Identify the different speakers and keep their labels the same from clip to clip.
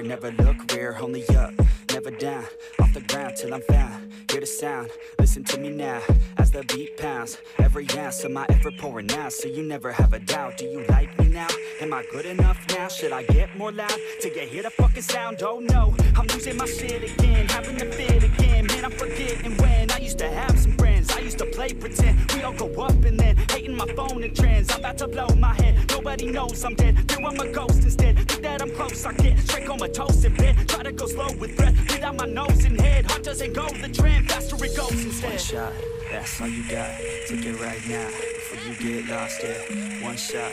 Speaker 1: clear Never look rear, only up, never down Off the ground till I'm found Hear the sound, listen to me now As the beat pounds, every ounce of my effort pouring out So you never have a doubt, do you like me now? Am I good enough now? Should I get more loud? To get hear the fucking sound? Oh no, I'm losing my shit again Having to fit again, man I'm forgetting when I used to have some friends, I used to play pretend We all go up and then hating my phone and trends I'm about to blow my head, nobody knows I'm dead Feel I'm a ghost instead, that I'm close. I get straight comatose in bed, try to go slow with breath. Breathe out my nose and head, heart doesn't go the trend. Faster it goes instead.
Speaker 2: One shot, that's all you got. Take it right now, before you get lost, yeah. One shot,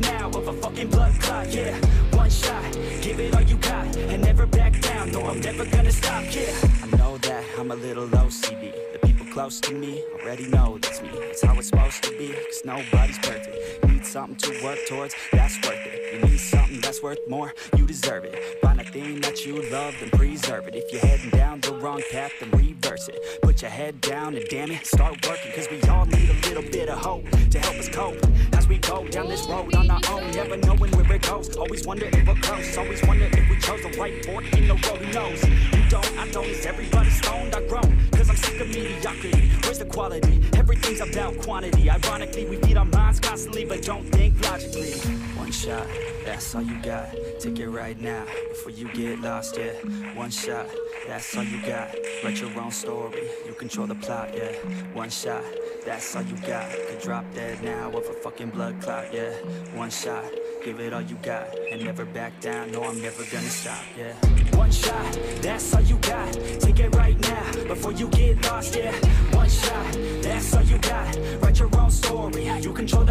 Speaker 1: now of a fucking blood clot, yeah. One shot, give it all you got And never back down, no I'm never gonna stop, yeah.
Speaker 2: I know that I'm a little OCD The people close to me already know that's me. It's how it's supposed to be, cause nobody's perfect something to work towards, that's worth it. You need something that's worth more, you deserve it. Find a thing that you love, then preserve it. If you're heading down the wrong path, then reverse it. Put your head down and damn it, start working. Cause we all need a little bit of hope to help us cope. As we go down this road on our own, never knowing where it goes. Always wonder if we're close, always wonder if we chose the right fork. In the road Who knows? You don't, I don't, is everybody stoned? I grown, Sick of mediocrity. Where's the quality? Everything's about quantity. Ironically, we feed our minds constantly But don't think logically. One shot, that's all you got. Take it right now, before you get lost, yeah. One shot, that's all you got. Write your own story, you control the plot, yeah. One shot, that's all you got. Could drop dead now of a fucking blood clot, yeah. One shot, give it all you got And never back down, no I'm never gonna stop, yeah.
Speaker 1: One shot, that's all you got. Take it right now, before you get lost, yeah. One shot, that's all you got. Write your own story, you control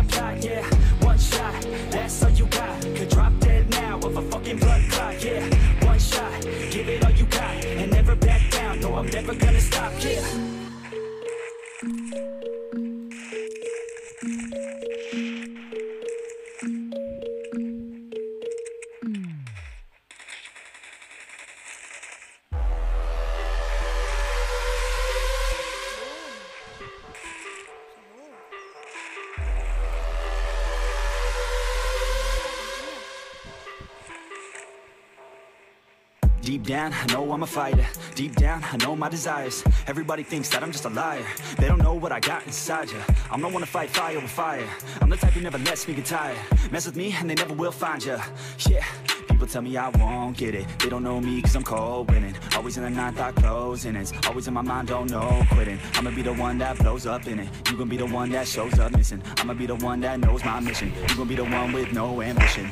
Speaker 2: Deep down, I know I'm a fighter. Deep down, I know my desires. Everybody thinks that I'm just a liar. They don't know what I got inside ya. I'm the one to fight fire with fire. I'm the type who never lets me get tired. Mess with me and they never will find ya. Yeah. People tell me I won't get it. They don't know me cause I'm cold winning. Always in the ninth, I closing It's always in my mind, don't know quitting. I'ma be the one that blows up in it. You gon' be the one that shows up missing. I'ma be the one that knows my mission. You gon' be the one with no ambition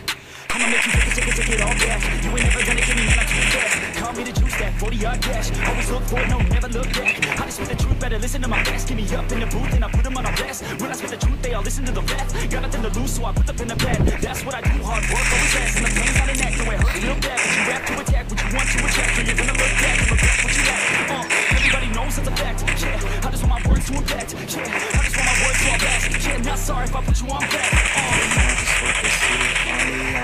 Speaker 1: I'ma make you take it, take it, take it all back You ain't never gonna get me, man, I too fast Call me the juice stack, 40 yard dash Always look forward, no, never look back. I just speak the truth, better listen to my best Give me up in the booth and I put them on a blast. When I speak the truth, they all listen to the facts Got nothing to lose, so I put up in the bed That's what I do, hard work, always fast. And the pain's not an act, no, it hurts real bad. But you rap to attack, what you want to attract. And you're gonna look back and regret what you lack. Uh, Everybody knows it's a fact, yeah I just want my words to impact, yeah I just want my words to all blast Yeah, not sorry if I put you on back uh,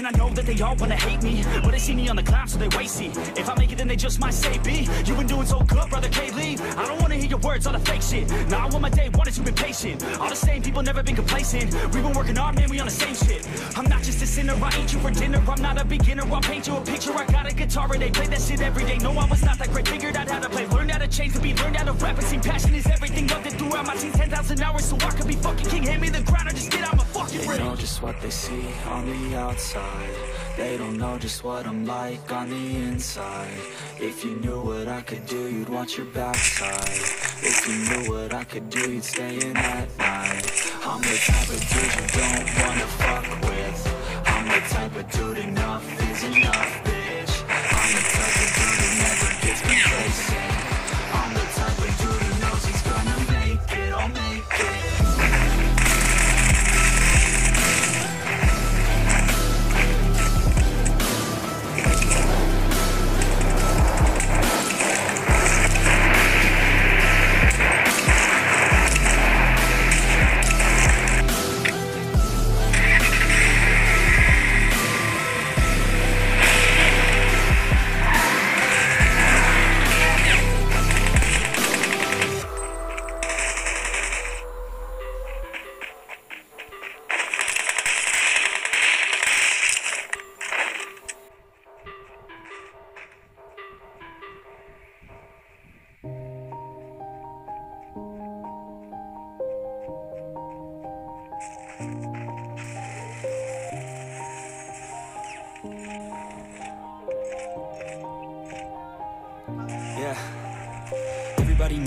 Speaker 1: and I know that they all wanna hate me But they see me on the climb so they wait see If I make it then they just might say B You've been doing so good brother K leave I don't wanna hear your words all the fake shit. Now I want my day is you been patient. All the same people never been complacent. We've been working hard man we on the same shit. I'm not just a sinner I ain't you for dinner. I'm not a beginner I'll paint you a picture. I got a guitar and they play that shit every day. No I was not that great. Figured out how to play Learned how to change the beat learned how to rap. And sing Passion is everything loved it throughout my teens 10,000 hours so I could be fucking king. Hand me the ground or just get out
Speaker 2: They know just what they see on the outside. They don't know just what I'm like on the inside. If you knew what I could do, you'd watch your backside. If you knew what I could do, you'd stay in at night Thank you.